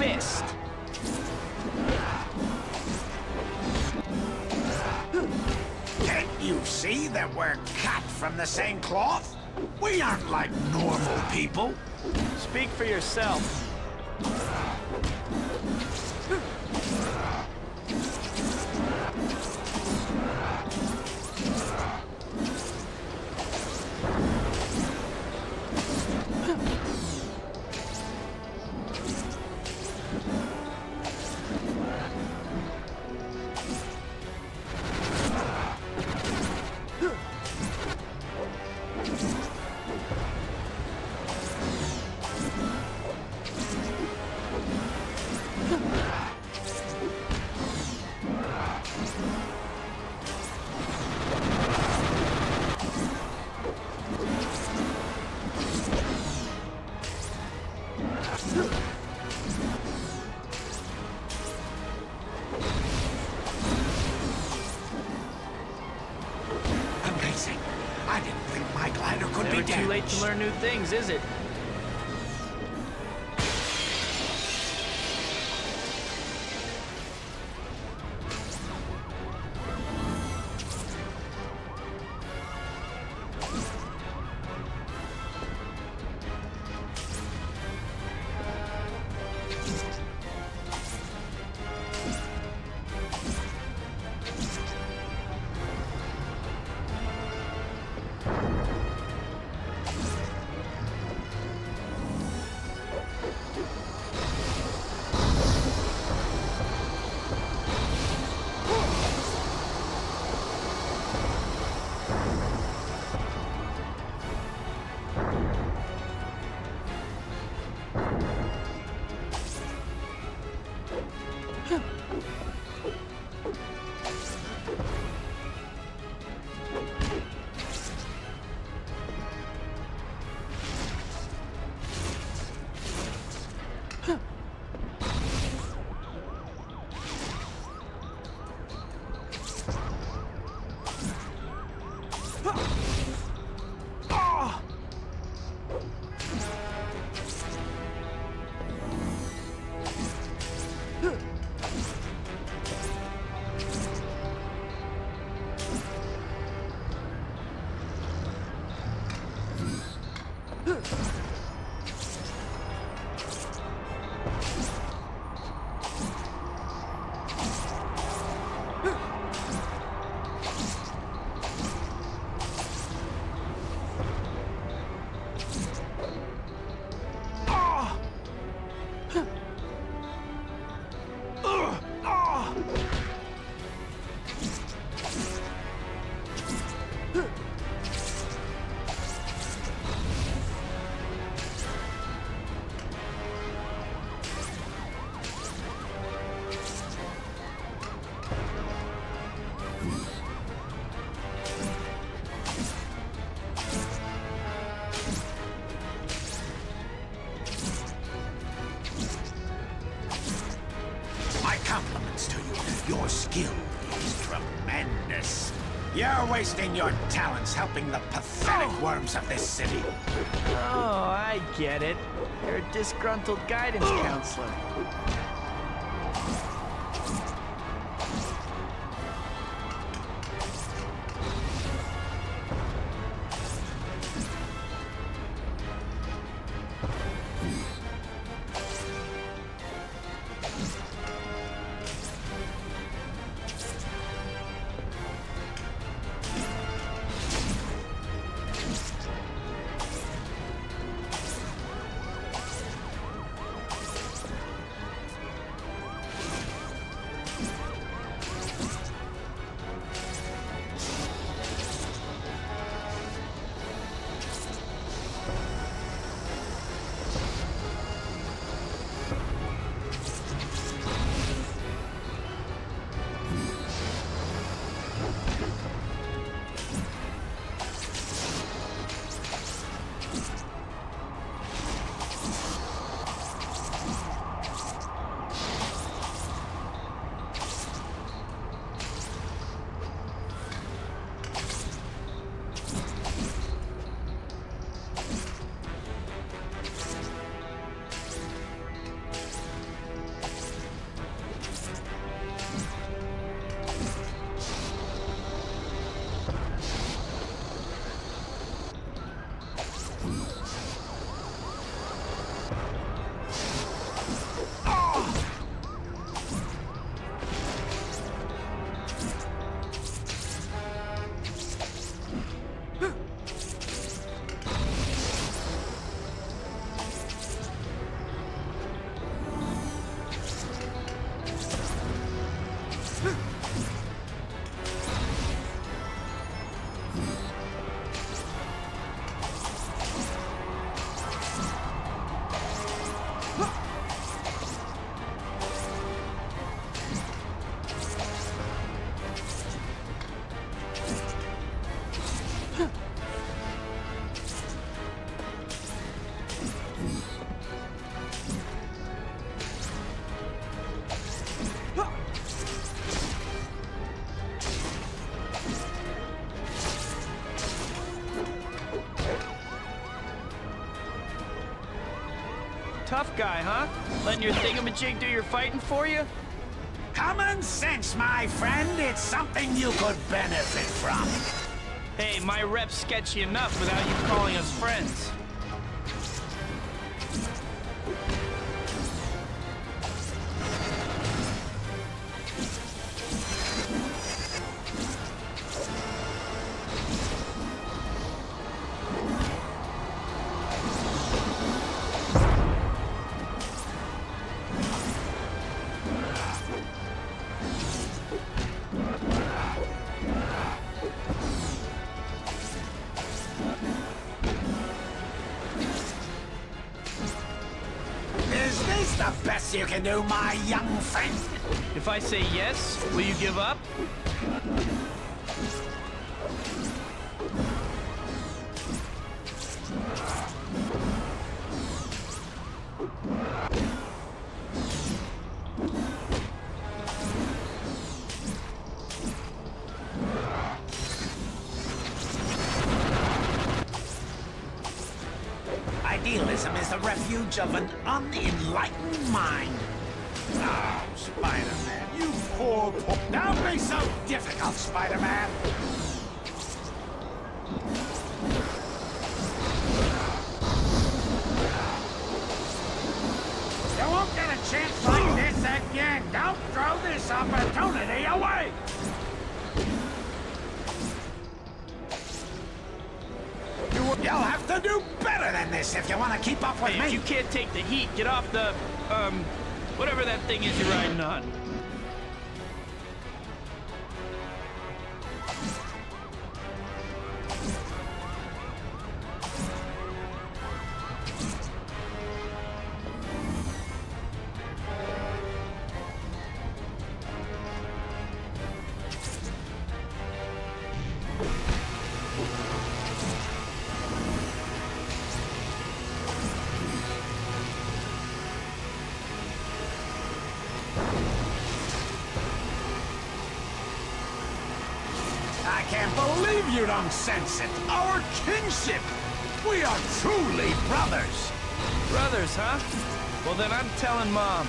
fist. Can't you see that we're cut from the same cloth? We aren't like normal people. Speak for yourself. Amazing. I didn't think my glider could Never be too late to learn new things, is it? Compliments to you. Your skill is tremendous. You're wasting your talents helping the pathetic worms of this city. Oh, I get it. You're a disgruntled guidance counselor. Tough guy, huh? Letting your thingamajig do your fighting for you? Common sense, my friend. It's something you could benefit from. Hey, my rep's sketchy enough without you calling us friends. You can do, my young friend? If I say yes, will you give up? The refuge of an unenlightened mind. Oh, Spider-Man, you poor, poor... Don't be so difficult, Spider-Man. You won't get a chance like this again. Don't throw this opportunity away. You, you'll have to do than this if you want to keep up with Hey, if me. you can't take the heat, get off the, um, whatever that thing is you're riding on. I can't believe you don't sense it. Our kinship. We are truly brothers. Brothers, huh? Well, then I'm telling Mom.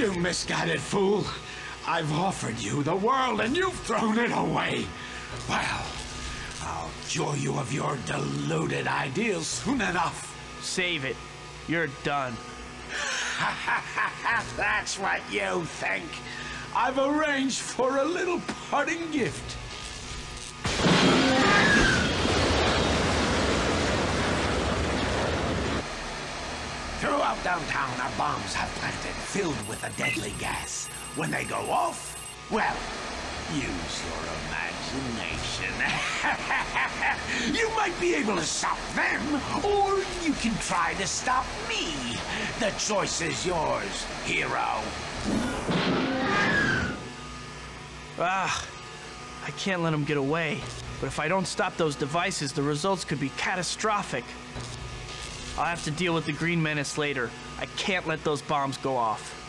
You misguided fool. I've offered you the world and you've thrown it away. Well, I'll cure you of your deluded ideals soon enough. Save it. You're done. That's what you think. I've arranged for a little parting gift. Downtown are bombs have planted filled with a deadly gas. When they go off, well, use your imagination. you might be able to stop them, or you can try to stop me. The choice is yours, hero. Ah, I can't let him get away. But if I don't stop those devices, the results could be catastrophic. I'll have to deal with the Green Menace later. I can't let those bombs go off.